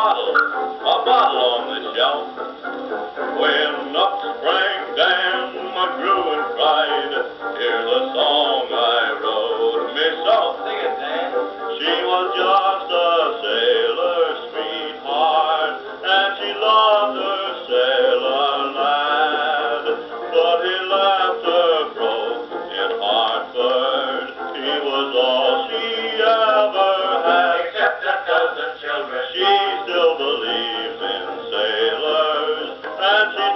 bottle, a bottle on the shelf.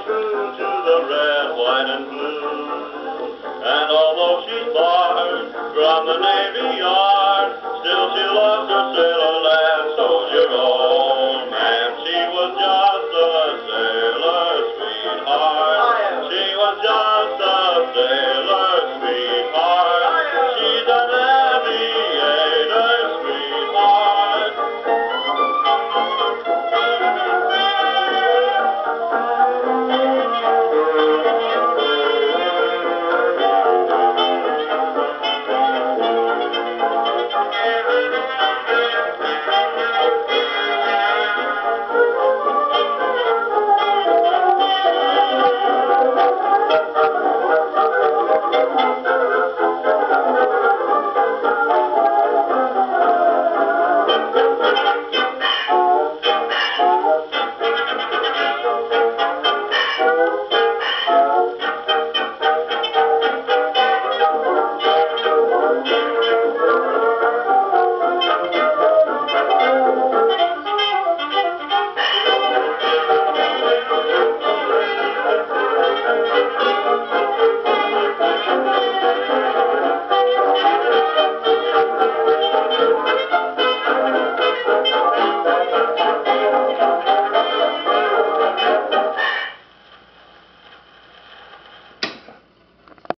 True to the red, white, and blue. And although she's barred from the Navy Thank you.